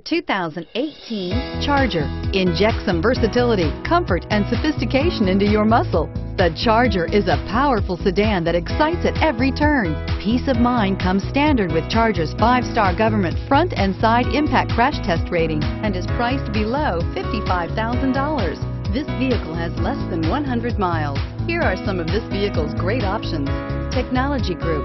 2018 Charger. Inject some versatility, comfort, and sophistication into your muscle. The Charger is a powerful sedan that excites at every turn. Peace of mind comes standard with Charger's five-star government front and side impact crash test rating and is priced below $55,000. This vehicle has less than 100 miles. Here are some of this vehicle's great options. Technology group,